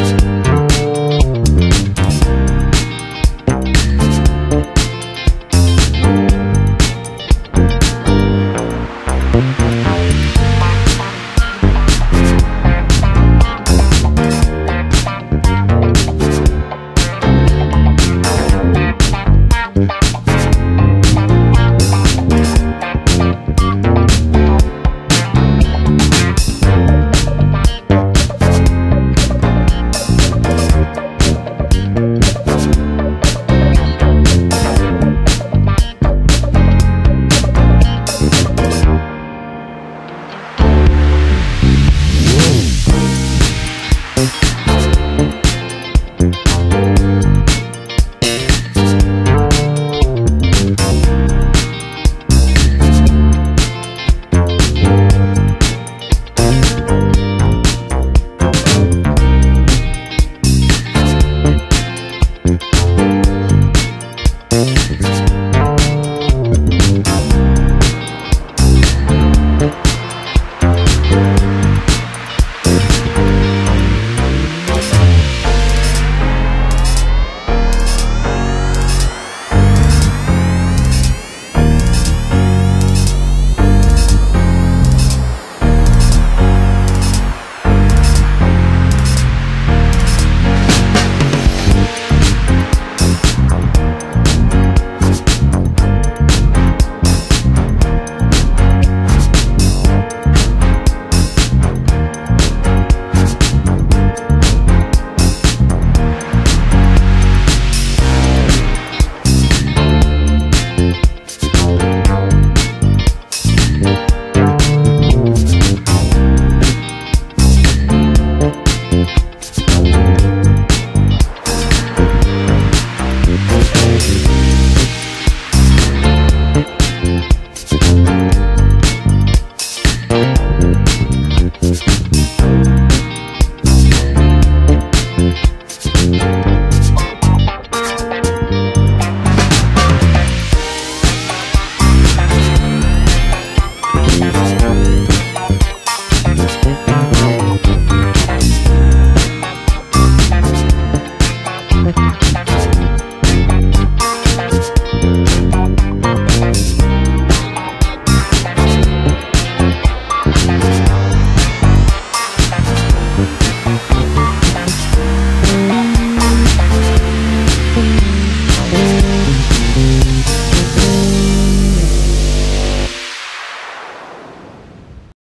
you.